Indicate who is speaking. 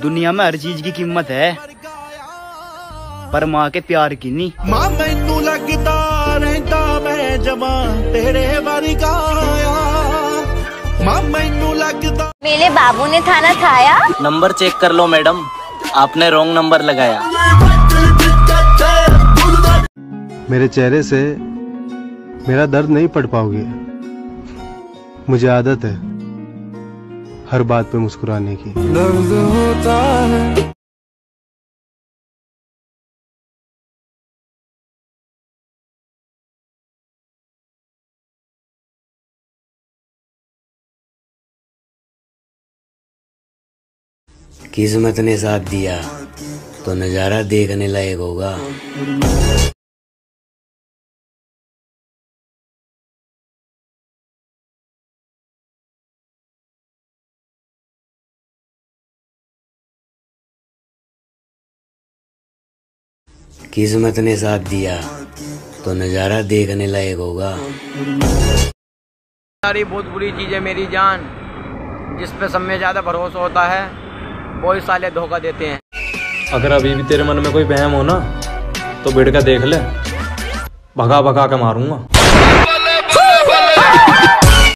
Speaker 1: दुनिया में हर चीज़ की कीमत है। पर माँ के प्यार की नहीं।
Speaker 2: माँ मैनू लगता रहता मैं जमा तेरे बारी माँ मैनू लगता
Speaker 3: मेरे बाबू ने थाना खाया
Speaker 4: नंबर चेक कर लो मैडम आपने रॉन्ग नंबर लगाया।
Speaker 5: मेरे चेहरे से मेरा दर्द नहीं पड़ पाओगे। मुझे आदत है। हर बात पे मुस्कुराने की।
Speaker 2: दर्द होता है।
Speaker 6: किस्मत ने साथ दिया तो नज़ारा देखने लायक होगा। किस्मत ने साथ दिया तो नज़ारा देखने लायक होगा।
Speaker 4: सारी बहुत बुरी चीज़ है मेरी जान जिस पे सब में ज़्यादा भरोसा होता है वही साले धोखा देते हैं।
Speaker 7: अगर अभी भी तेरे मन में कोई बहम हो ना तो बेट का देख ले भगा भगा के मारूँगा।